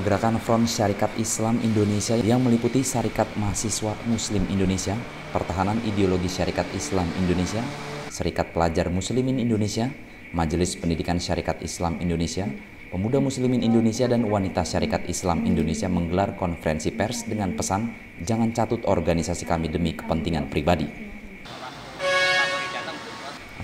pergerakan Front Syarikat Islam Indonesia yang meliputi Syarikat Mahasiswa Muslim Indonesia, Pertahanan Ideologi Syarikat Islam Indonesia, Serikat Pelajar Muslimin Indonesia, Majelis Pendidikan Syarikat Islam Indonesia, Pemuda Muslimin Indonesia dan Wanita Syarikat Islam Indonesia menggelar konferensi pers dengan pesan jangan catut organisasi kami demi kepentingan pribadi.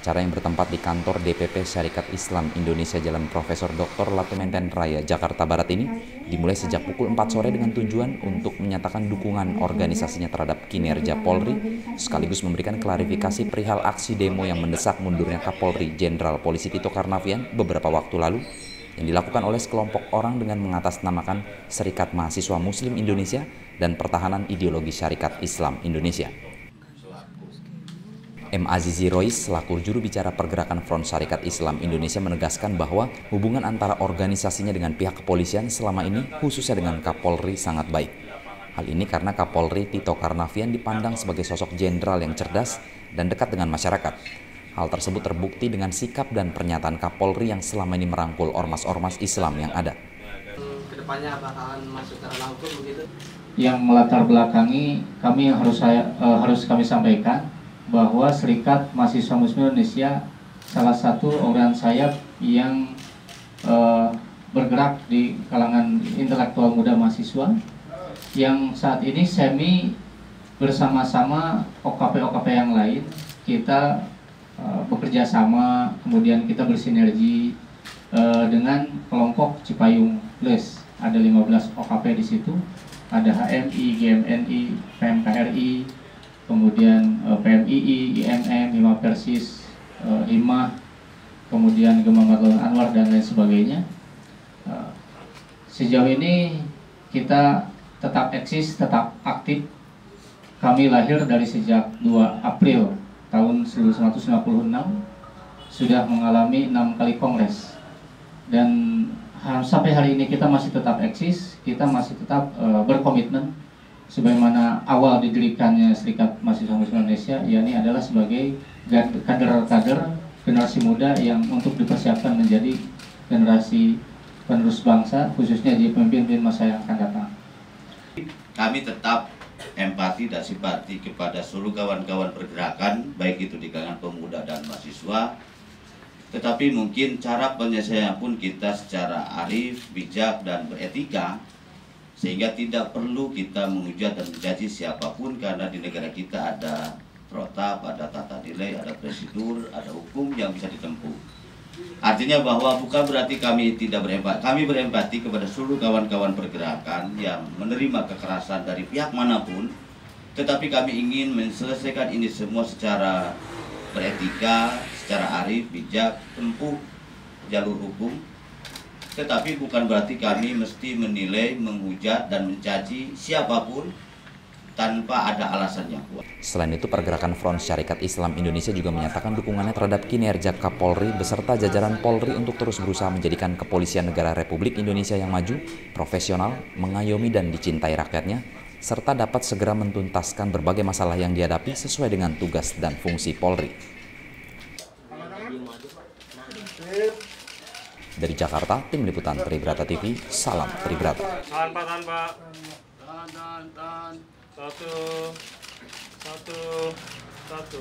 Acara yang bertempat di kantor DPP Syarikat Islam Indonesia Jalan Profesor Dr. Latumenten Raya, Jakarta Barat ini dimulai sejak pukul 4 sore dengan tujuan untuk menyatakan dukungan organisasinya terhadap kinerja Polri, sekaligus memberikan klarifikasi perihal aksi demo yang mendesak mundurnya Kapolri Jenderal Polisi Tito Karnavian beberapa waktu lalu yang dilakukan oleh sekelompok orang dengan mengatasnamakan Serikat Mahasiswa Muslim Indonesia dan Pertahanan Ideologi Syarikat Islam Indonesia. M. Azizi Rois selaku juru bicara pergerakan Front Syarikat Islam Indonesia menegaskan bahwa hubungan antara organisasinya dengan pihak kepolisian selama ini khususnya dengan Kapolri sangat baik. Hal ini karena Kapolri Tito Karnavian dipandang sebagai sosok jenderal yang cerdas dan dekat dengan masyarakat. Hal tersebut terbukti dengan sikap dan pernyataan Kapolri yang selama ini merangkul ormas-ormas Islam yang ada. Ke depannya bakalan masuk ke ranah hukum begitu? Yang melatar belakangi kami harus saya uh, harus kami sampaikan bahwa Serikat Mahasiswa Muslim Indonesia salah satu orang sayap yang uh, bergerak di kalangan intelektual muda mahasiswa yang saat ini semi bersama-sama OKP-OKP yang lain kita uh, bekerja sama kemudian kita bersinergi uh, dengan kelompok Cipayung Plus. Ada 15 OKP di situ. Ada HMI, GMNI, PMKRI, kemudian eh, PMII, IMM, Hima Persis, uh, Hima, kemudian Gemamatul Anwar dan lain sebagainya. Uh, sejauh ini kita tetap eksis, tetap aktif. Kami lahir dari sejak 2 April tahun 1996 sudah mengalami enam kali kongres dan sampai hari ini kita masih tetap eksis, kita masih tetap uh, berkomitmen sebagaimana awal didirikannya Serikat Mahasiswa Muslim Indonesia yakni adalah sebagai kader-kader generasi muda yang untuk dipersiapkan menjadi generasi penerus bangsa khususnya di pemimpin masa yang akan datang. Kami tetap empati dan simpati kepada seluruh kawan-kawan pergerakan baik itu di kalangan pemuda dan mahasiswa tetapi mungkin cara penyelesaian pun kita secara arif, bijak, dan beretika sehingga tidak perlu kita menghujat dan mencaci siapa pun karena di negara kita ada protap, ada tata nilai, ada prosedur, ada hukum yang bisa ditempuh. Artinya bahwa bukan berarti kami tidak berempati, kami berempati kepada seluruh kawan-kawan pergerakan yang menerima kekerasan dari pihak mana pun, tetapi kami ingin menyelesaikan ini semua secara beretika, secara arif, bijak, tempuh jalur hukum tetapi bukan berarti kami mesti menilai, menghujat, dan mencaci siapa pun tanpa ada alasan yang kuat. Selain itu, pergerakan Front Syarikat Islam Indonesia juga menyatakan dukungannya terhadap kinerja Kapolri beserta jajaran Polri untuk terus berusaha menjadikan kepolisian negara Republik Indonesia yang maju, profesional, mengayomi dan dicintai rakyatnya, serta dapat segera mentuntaskan berbagai masalah yang dihadapi sesuai dengan tugas dan fungsi Polri. Dari Jakarta, tim liputan Tribrata TV, salam Tribrata. Satu, satu, satu.